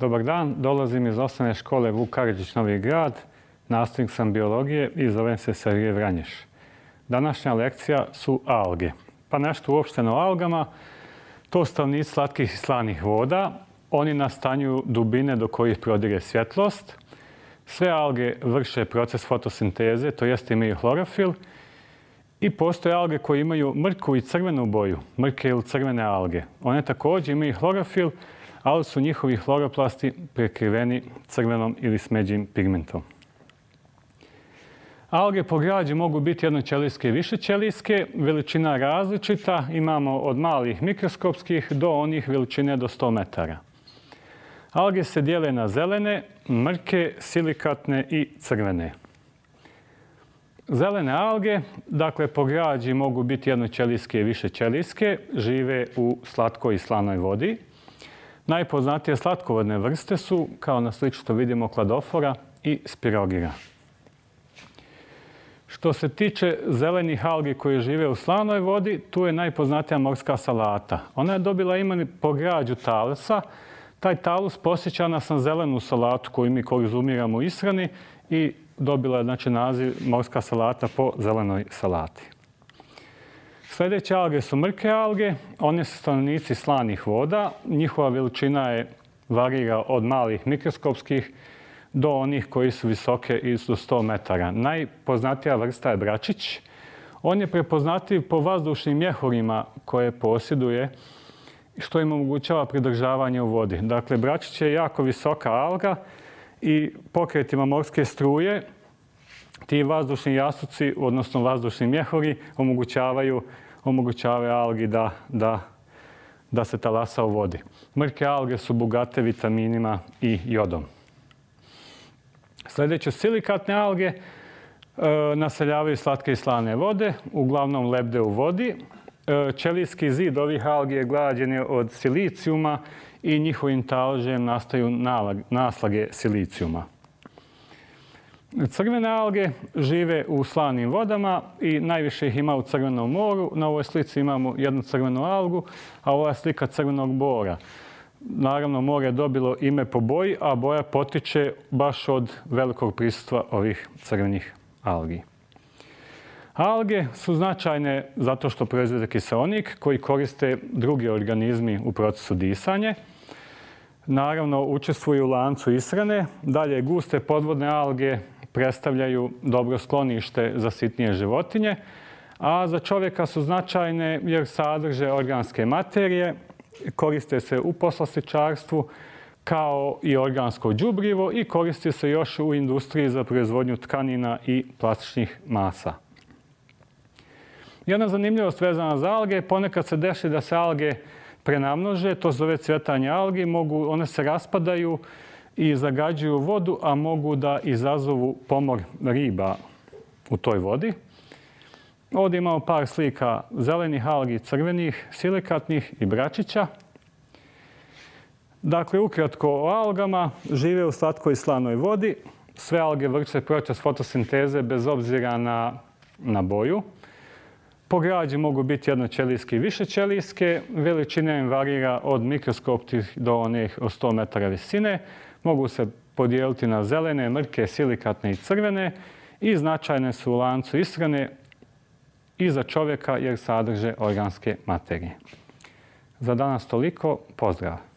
Dobar dan, dolazim iz osnovne škole Vuk Karadžić Novi Grad, nastavnik sam biologije i zovem se Sergej Vranješ. Današnja lekcija su alge. Pa nešto uopšteno o algama. To stavnici slatkih i slanih voda. Oni nastanjuju dubine do kojih prodire svjetlost. Sve alge vrše proces fotosinteze, to jest imaju chlorofil. I postoje alge koje imaju mrku i crvenu boju, mrke ili crvene alge. One također imaju chlorofil, ali su njihovi hloroplasti prekriveni crvenom ili smeđim pigmentom. Alge po građi mogu biti jednoćelijske i višećelijske, veličina različita, imamo od malih mikroskopskih do onih veličine do 100 metara. Alge se dijele na zelene, mrke, silikatne i crvene. Zelene alge, dakle po građi mogu biti jednoćelijske i višećelijske, žive u slatkoj i slanoj vodi. Najpoznatije slatkovodne vrste su, kao na sliču što vidimo, kladofora i spirogira. Što se tiče zelenih algi koje žive u slanoj vodi, tu je najpoznatija morska salata. Ona je dobila ime po građu talusa. Taj talus posjeća nas na zelenu salatu koju mi konzumiramo u ishrani i dobila je znači, naziv morska salata po zelenoj salati. Sljedeće alge su mrke alge. One su stanovnici slanih voda. Njihova veličina je varira od malih mikroskopskih do onih koji su visoke i do 100 metara. Najpoznatija vrsta je bračić. On je prepoznatljiv po vazdušnim mjehurima koje posjeduje što im omogućava pridržavanje u vodi. Dakle, bračić je jako visoka alga i pokretima morske struje ti vazdušni jastuci, odnosno vazdušni mjehuri, omogućavaju, omogućavaju algi da, da, da se talasa u vodi. Mrke alge su bogate vitaminima i jodom. Sljedeće silikatne alge e, naseljavaju slatke i slane vode, uglavnom lebde u vodi. E, čelijski zid ovih algi je glađen od silicijuma i njihovim taložem nastaju naslage silicijuma. Crvene alge žive u slanim vodama i najviše ih ima u Crvenom moru. Na ovoj slici imamo jednu crvenu algu, a ova je slika crvenog bora. Naravno, more je dobilo ime po boji, a boja potiče baš od velikog prisustva ovih crvenih algi. Alge su značajne zato što proizvode kiseonik koji koriste drugi organizmi u procesu disanja. Naravno, učestvuju u lancu ishrane. Dalje, guste podvodne alge predstavljaju dobro sklonište za sitnije životinje, a za čovjeka su značajne jer sadrže organske materije, koriste se u poslastičarstvu kao i organsko đubrivo i koristi se još u industriji za proizvodnju tkanina i plastičnih masa. Jedna zanimljivost vezana za alge, ponekad se desi da se alge prenamnože, to zove cvjetanje algi, mogu, one se raspadaju i zagađuju vodu, a mogu da izazovu pomor riba u toj vodi. Ovdje imamo par slika zelenih algi, crvenih, silikatnih i bračića. Dakle, ukratko o algama. Žive u slatkoj i slanoj vodi. Sve alge vrše proces fotosinteze bez obzira na, na boju. Po građi mogu biti jednoćelijske i višećelijske. Veličina im varira od mikroskoptih do onih od 100 metara visine. Mogu se podijeliti na zelene, mrke, silikatne i crvene i značajne su u lancu ishrane i za čovjeka jer sadrže organske materije. Za danas toliko. Pozdrav!